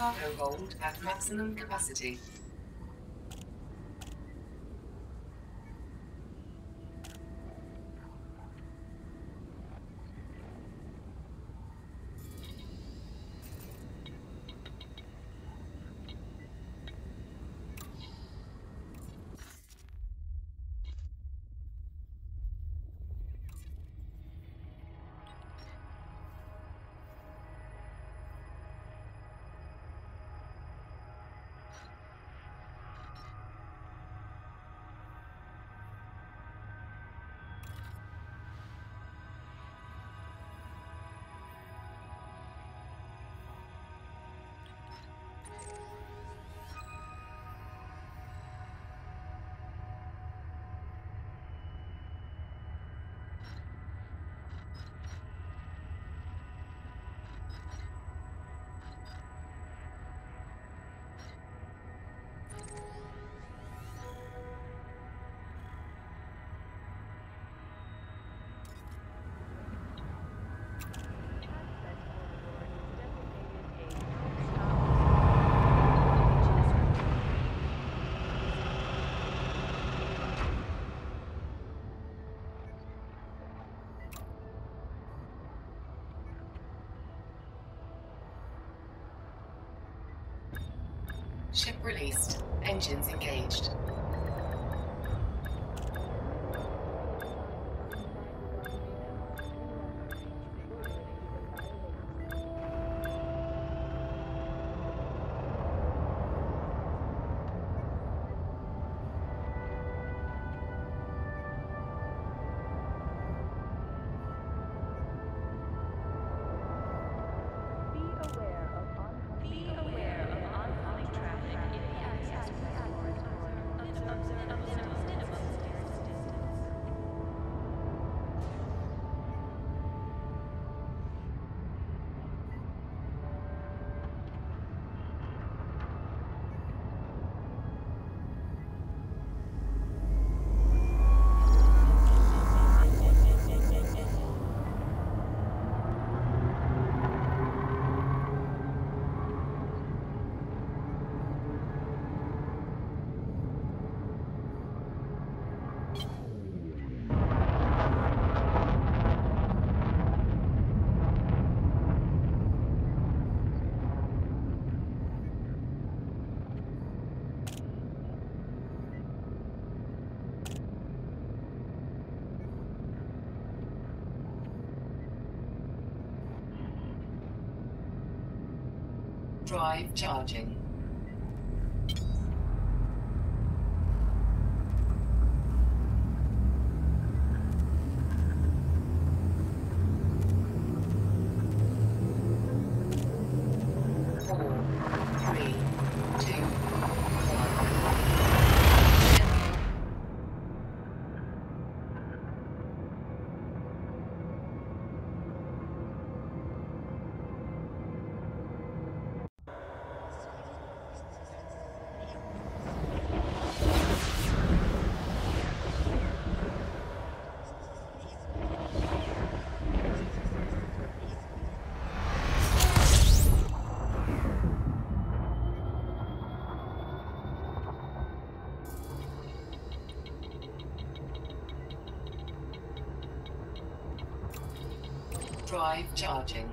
Cargo hold at maximum capacity. Ship released. Engines engaged. Drive charging. Drive charging.